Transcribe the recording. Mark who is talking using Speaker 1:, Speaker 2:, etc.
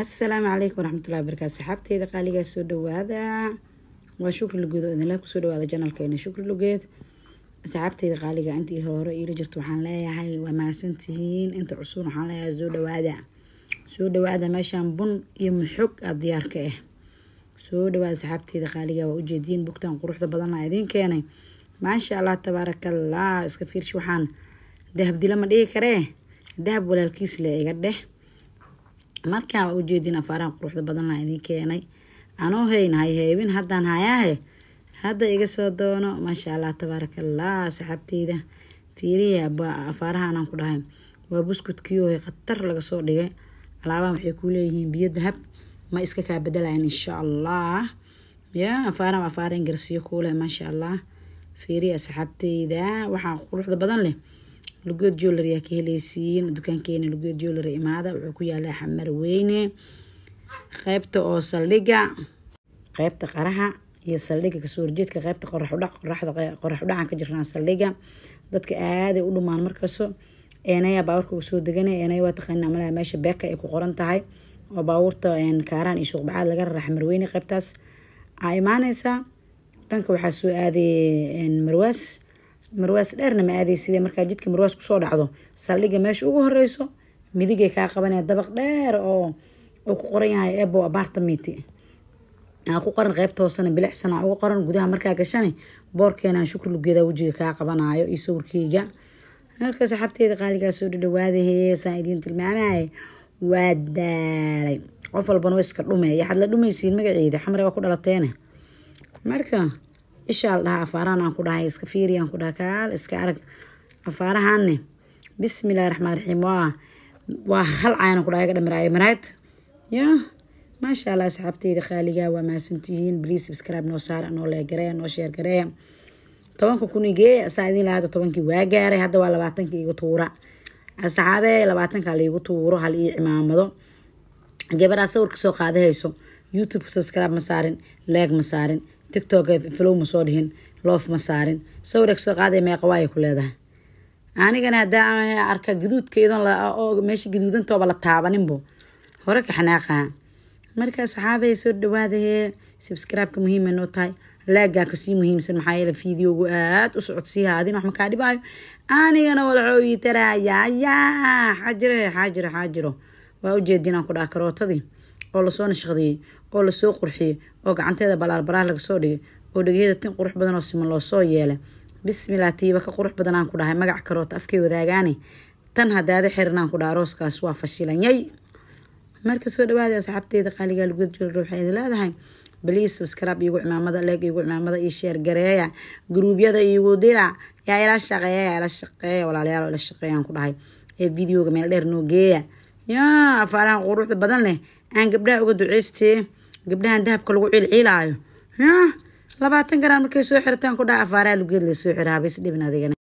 Speaker 1: asalaamu calaykum waraxmatullahi wabarakaatu saxaabteyda qaaligaa soo dhawaada. Waa shukri lugeed oo idinla ku soo dhawaada janalkeena shukri lugeed saxaabteyda qaaliga intii hore iila jirto waxaan leeyahay waa mahadsantihiin. Inta cusub waxaan leeyahay soo dhawaada. Soo dhawaada meeshaan bun iyo maxog aa diyaarka ah soo dhawaada saxaabteyda qaaliga waa ujeediin bugtaan quruxda badanna idiin keenay. Maasha allah tabaarakallah. Iska fiirshi waxaan dahab dila ma dhihi karee? Dahab walaalkiis le iga dheh markaa waa ujeedin afaaraha quruxda badanla idiin keenay anoo hayn hay heybin haddaan hayaahe hadda iga soo doono maasha allah tabaarakallah saxaabteyda fiirihi afaarahaanaan ku dhahay. Waa buskudkiyo khatar laga soo dhigay. Alaabahan waxay ku leeyihiin? Biyo dahab ma iska kaa bedelayan insha allah ya afaaraha afaara ingarsiyo kuuleh maasha allah fiirihi asxaabteyda waxaa quruxda badan leh lugood jowler yaa ka heleysiin. Dukaankeena lugood jowler imaada wuxuu ku yaalaa xamar weyne qeybta oo saldhiga qeybta qaraha iyo saldhiga ka soo horjeedka qoraxda qoraxudhacan ka jirnaa saldhiga. Dadka aaday u dhumaan markaso eenaya baabuurka soo degana eenaya waa taqaana malaha meesha beeka ay ku qoran tahay oo baabuurta kaaraan iyo suuqbacaad laga rara xamar weyne qeybtaas. Aa imaaneysaa danka waxaa soo aaday marwaas marwaas dheerna ma aadeysidee markaa jidka marwaas ku soo dhacdo. Saldhiga meesha ugu horeyso midigay kaa qabanaya dabaq dheer oo uu ku qoran yahay ebo apartament aa ku qoran qeybta hoosena bilicsana ugu qoran gudaha markaa gashani boorkeenan shukri lugeeda wejiga kaa qabanayo iyo sawirkeyga halka saxaabteeda qaaligaa soo dhadhawaada heesaan idiin tilmaamaya waa daalay. Qof walbana iska dhume yaxaad la dhumaysiin magaceeda xamre waa ku dhalateene. Marka ishaa la dhahaa ku dhahay iska fiiriyaan ku dhaha kaal iska arag. Afaarahanne bismillahi raxmaan raxiim waa waa hal caayan ku dhahay ga dhamiraayo maraad? Ya maasha allah asxaabteyda qaaliga waa mahadsantihiin bliis subscribe noo saara noo leegareeya noo sheer gareeya tobanka kunigee saa idin lahaada tobankii waa gaaray hadda waa labaatankii igu tuura. Asxaabe labaatanka laigu tuuro hal ii cimaamado. Gabaraa sawirka soo qaadahayso. Youtube subscribe ma saarin leeg ma saarin tictok flow ma soo dhihin loof ma saarin. Sawirka soo qaaday meeqa waaya ku leedahay. Anigana hadaa arka gaduudkeedan meesha gaduudantooba la taabaninbo hore ka xanaaqaha marka saxaabay soo dhawaadahee subscribe-ka muhiima noo tahay laagaa ka sii muhiimsan maxaa yeele videogu aad u socodsiiha adin wax makaa dhibaayo. Anigana walacooyi tarayaya xaajiro xaajiro xaajiro. Waa ujeedinaan ku dhaha karootadii oo la soo nashaqdiyey oo la soo qurxiyey oo gacanteeda balaal balaal laga soo dhigay oo dhegeyada tin qurux badan oo siman loo soo yeelay. Bismillah tiiba ka qurux badanaan ku dhahay magac karoota afkay wadaagaane tan hadaada xirinaan ku dhaha arooskaas waa fashilanyay marka soo dhawaada asxaabteeda qaaligaa lugud joolar waxay leedahay. Baliis subscribe iigu cimaamada leeg iigu cimaamada ii sheer gareeya. Gruubyada iigu dira yaa ila shaqeeya ila shaqeeya walaalayaal ila shaqeeyaan ku dhahay. Ee videoga meel dheer noo geeya. Yaa afaarahan quruxda badan leh. Aan gabdhaha uga duceystee gabdhahan dahabka lagu ciilciilaayo labaatan garaan markay soo xirtaan ku dhaha afaaraha lugeed la soo xira habays dhibin adigana